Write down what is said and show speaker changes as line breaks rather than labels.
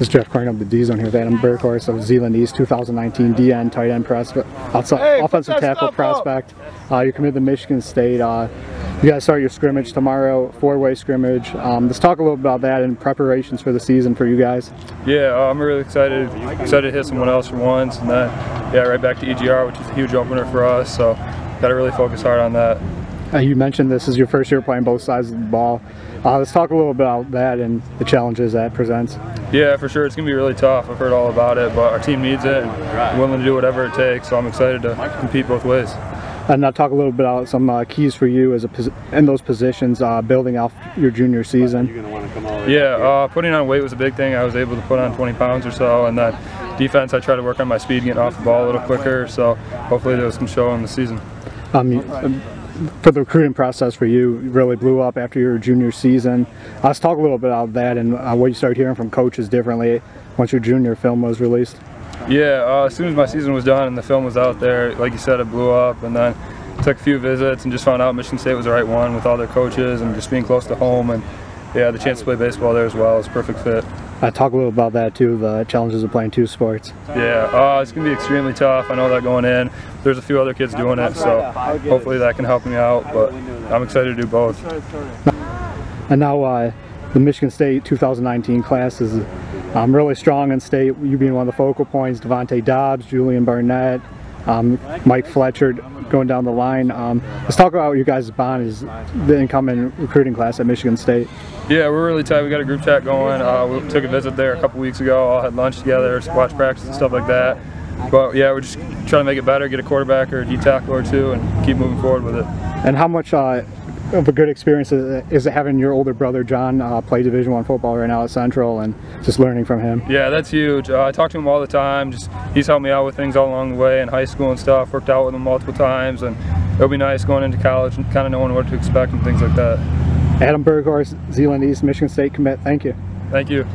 This is Jeff Crane of the D Zone here with Adam Berghorst of Zeeland East 2019 DN tight end prospect, outside
Hey,
offensive tackle prospect. Uh, you're committed to Michigan State. Uh, you guys start your scrimmage tomorrow, four-way scrimmage. Um, let's talk a little bit about that and preparations for the season for you guys.
Yeah, uh, I'm really excited. Excited to hit someone else for once, and then yeah, right back to EGR, which is a huge opener for us. So, got to really focus hard on that.
Uh, you mentioned this is your first year playing both sides of the ball. Uh, let's talk a little bit about that and the challenges that presents.
Yeah, for sure, it's gonna be really tough. I've heard all about it, but our team needs it. and willing to do whatever it takes. So I'm excited to compete both ways.
And now talk a little bit about some uh, keys for you as a posi- in those positions, uh, building off your junior season.
Yeah, uh, putting on weight was a big thing. I was able to put on 20 pounds or so, and then defense, I try to work on my speed, getting off the ball a little quicker. So hopefully those can show in the season.
Um, you- um, for the recruiting process for you, really blew up after your junior season. Let's talk a little bit about that and uh, what you started hearing from coaches differently once your junior film was released.
Yeah, uh, as soon as my season was done and the film was out there, like you said, it blew up. And then took a few visits and just found out Michigan State was the right one with all their coaches and just being close to home. And yeah, the chance to play baseball there as well is perfect fit.
Uh, talk a little about that too, the challenges of playing two sports.
Yeah, uh, it's gonna be extremely tough. I know that going in. There's a few other kids doing it, so hopefully that can help me out. But I'm excited to do both.
And now uh, the Michigan State 2019 class is um, really strong in state. You being one of the focal points, Devontae Dobbs, Julian Barnett, um, Mike Fletcher going down the line. Um, let's talk about you guys' bond as the incoming recruiting class at Michigan State.
Yeah, we're really tight. We got a group chat going. Uh, we took a visit there a couple weeks ago. All had lunch together, watched practice and stuff like that. But yeah, we're just trying to make it better, get a quarterback or a D tackle or two, and keep moving forward with it.
And how much uh, of a good experience is having your older brother John uh, play Division One football right now at Central and just learning from him?
Yeah, that's huge. Uh, I talk to him all the time. Just he's helped me out with things all along the way in high school and stuff. Worked out with him multiple times, and it'll be nice going into college and kind of knowing what to expect and things like that.
Adam Berghorst, Zeeland East, Michigan State commit. Thank you.
Thank you.